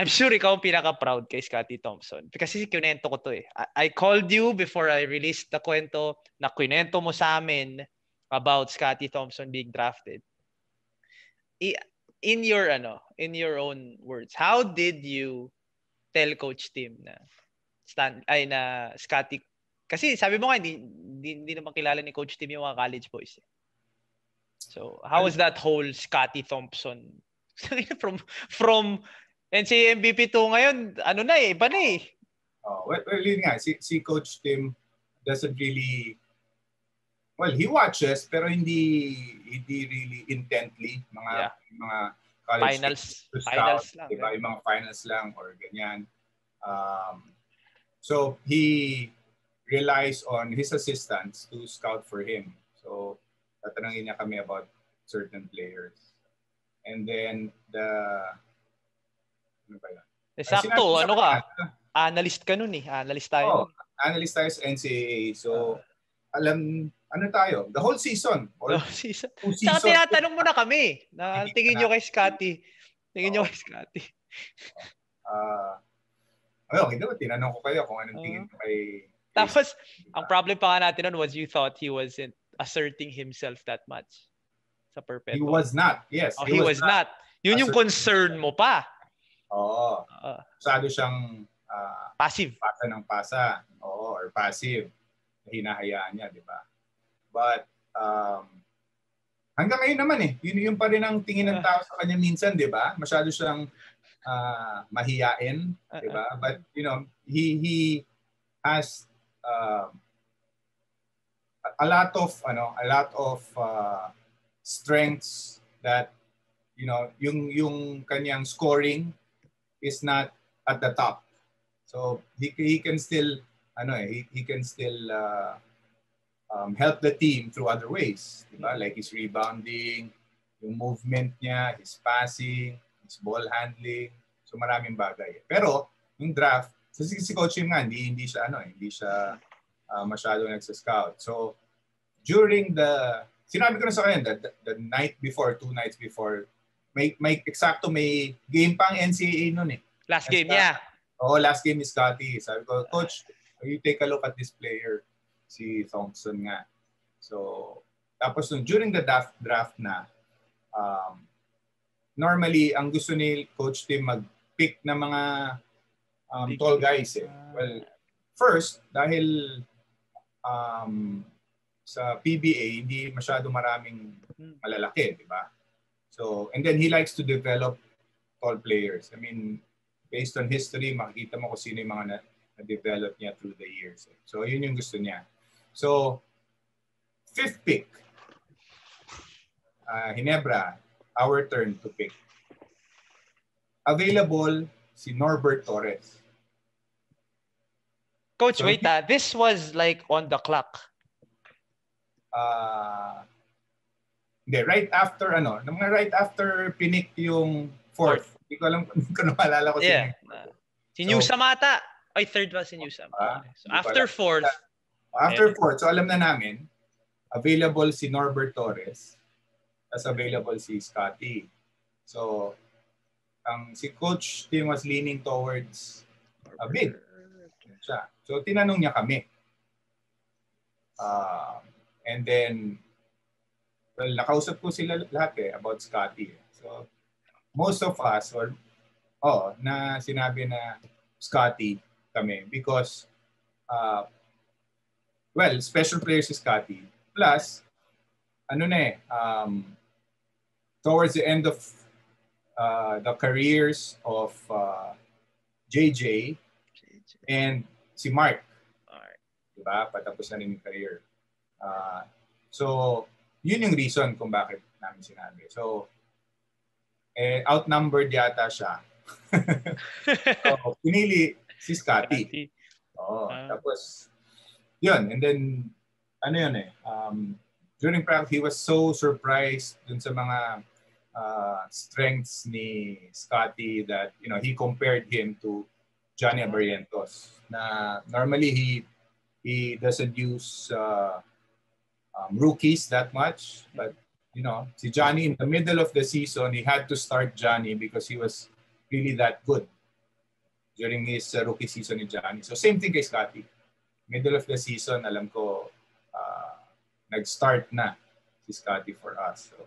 I'm sure ikaw ang pinaka-proud kay Scotty Thompson. Kasi kinento ko to eh. I, I called you before I released the kwento na kwento mo sa amin about Scotty Thompson being drafted. I, in your ano, in your own words, how did you tell coach Tim na Stan ay na Scotty kasi sabi mo nga hindi, hindi, hindi naman kilala ni coach Tim yung mga college boys. Eh. So, how was that whole Scotty Thompson from from NCAA MVP 2 ngayon, ano na eh, iba na eh. Oh, well, well, yun nga, si, si Coach Tim doesn't really, well, he watches, pero hindi hindi really intently, mga yeah. mga college finals, finals lang. Diba? Yeah. Yung mga finals lang or ganyan. Um, so, he relies on his assistants to scout for him. So, tatanungin niya kami about certain players. And then, the ano ba yan? Eh, sakto, ano ka? Analyst ka nun eh. Analyst tayo. Oh, analyst tayo sa NCAA. So, uh, alam, ano tayo? The whole season. All, the whole season. season. Saka tinatanong mo na kami. Na, tingin nyo kay Scotty. Tingin oh. nyo kay Scotty. Ah, uh, okay, diba? Tinanong ko kayo kung anong tingin ko kay... Tapos, ang problem pa nga natin nun was you thought he wasn't asserting himself that much sa perpetual. He was not, yes. Oh, he, he was, was not. not. Yun yung concern mo pa. Oo. Uh, Masyado siyang uh, passive. Pasa ng pasa. Oo, or passive. Hinahayaan niya, di ba? But um, hanggang ngayon naman eh, yun yung pa rin ang tingin ng tao sa kanya minsan, di ba? Masyado siyang uh, mahiyain, di ba? But you know, he he has uh, a lot of ano, a lot of uh, strengths that you know, yung yung kanyang scoring is not at the top. So he, he can still ano eh, he, he can still uh, um, help the team through other ways, diba? Like his rebounding, yung movement niya, his passing, his ball handling. So maraming bagay. Pero yung draft, so si, si coach nga hindi hindi siya ano, hindi siya uh, masyado nagsa-scout. So during the sinabi ko na sa kanya the, the night before, two nights before may may eksakto may game pang NCAA noon eh. Last game, yeah. Oo, oh, last game is Scotty. Sabi ko, coach, you take a look at this player, si Thompson nga. So, tapos nung during the draft, draft na, um, normally, ang gusto ni Coach Tim mag-pick ng mga um, tall guys eh. Well, first, dahil um, sa PBA, hindi masyado maraming hmm. malalaki, di ba? So, and then he likes to develop tall players. I mean, based on history, makikita mo kung sino yung mga na- na-develop niya through the years. So, yun yung gusto niya. So, fifth pick, uh, Hinebra, our turn to pick. Available si Norbert Torres. Coach, so, wait ah. This was like on the clock. Uh, hindi, right after ano, mga right after pinik yung fourth. Hindi ko alam kung maalala ko yeah. Uh, si Newsam so, ata. Ay, third was si Newsam. Uh, so after fourth. After yeah. fourth, so alam na namin, available si Norbert Torres, as available si Scotty. So, ang si Coach Tim was leaning towards a bid. Siya. So, tinanong niya kami. Uh, and then, well, nakausap ko sila lahat eh about Scotty. So, most of us, or, oh, na sinabi na Scotty kami because, uh, well, special player si Scotty. Plus, ano na eh, um, towards the end of uh, the careers of uh, JJ and si Mark. Mark. Diba? Patapos na rin yung career. Uh, so, yun yung reason kung bakit namin sinabi. So, eh, outnumbered yata siya. so, pinili si Scotty. Oo. Uh, tapos, yun. And then, ano yun eh, um, during practice, he was so surprised dun sa mga uh, strengths ni Scotty that, you know, he compared him to Johnny Abarrientos na normally he he doesn't use uh, um, rookies that much. But, you know, si Johnny, in the middle of the season, he had to start Johnny because he was really that good. during his uh, rookie season ni Johnny. So same thing kay Scotty. Middle of the season, alam ko, uh, nag-start na si Scotty for us. So,